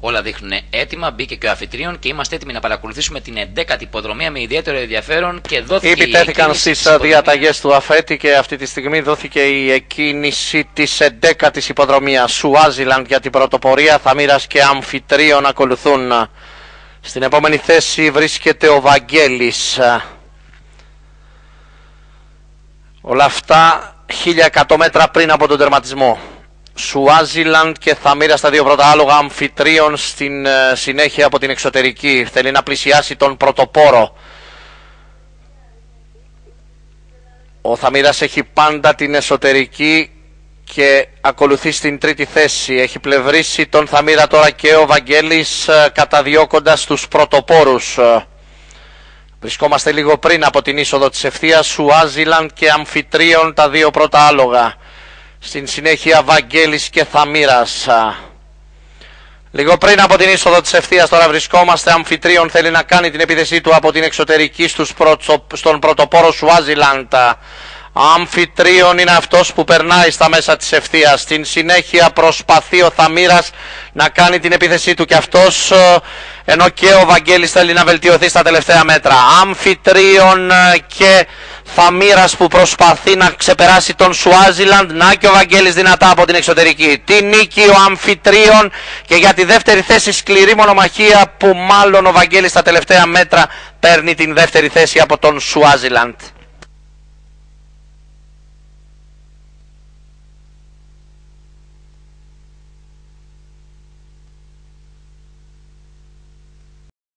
Όλα δείχνουν έτοιμα, μπήκε και ο αφιτρίων και είμαστε έτοιμοι να παρακολουθήσουμε την 11η υποδρομία με ιδιαίτερο ενδιαφέρον και δόθηκε Επιτέθηκαν στις διαταγές του αφέτη και αυτή τη στιγμή δόθηκε η εκκίνηση της 11η υποδρομίας. Σουάζιλαντ για την πρωτοπορία, Θαμήρας και Αμφιτρίων ακολουθούν. Στην επόμενη θέση βρίσκεται ο Βαγγέλης. Όλα αυτά 1100 μέτρα πριν από τον τερματισμό. Σουάζιλαντ και Θαμήρα στα δύο πρώτα άλογα αμφιτρίων στην ε, συνέχεια από την εξωτερική. Θέλει να πλησιάσει τον πρωτοπόρο. Ο Θαμήρας έχει πάντα την εσωτερική και ακολουθεί στην τρίτη θέση. Έχει πλευρίσει τον Θαμήρα τώρα και ο Βαγγέλης ε, καταδιώκοντας τους πρωτοπόρους. Βρισκόμαστε λίγο πριν από την είσοδο της ευθείας Σουάζιλαντ και Αμφιτρίων τα δύο πρώτα άλογα. Στην συνέχεια Βαγγέλης και Θαμύρας. Λίγο πριν από την είσοδο της ευθείας τώρα βρισκόμαστε. Αμφιτρίων θέλει να κάνει την επίθεσή του από την εξωτερική στους στον πρωτοπόρο Σουάζιλαντ. Αμφιτρίων είναι αυτός που περνάει στα μέσα της ευθείας. Στην συνέχεια προσπαθεί ο Θαμύρας να κάνει την επίθεσή του και αυτός ενώ και ο Βαγγέλης θέλει να βελτιωθεί στα τελευταία μέτρα. Αμφιτρίων και Θαμύρας που προσπαθεί να ξεπεράσει τον Σουάζιλαντ. Να και ο Βαγγέλης δυνατά από την εξωτερική. Τη νίκη ο Αμφιτρίων και για τη δεύτερη θέση σκληρή μονομαχία που μάλλον ο Βαγγέλης στα τελευταία μέτρα παίρνει την δεύτερη θέση από τον Σουάζιλαντ.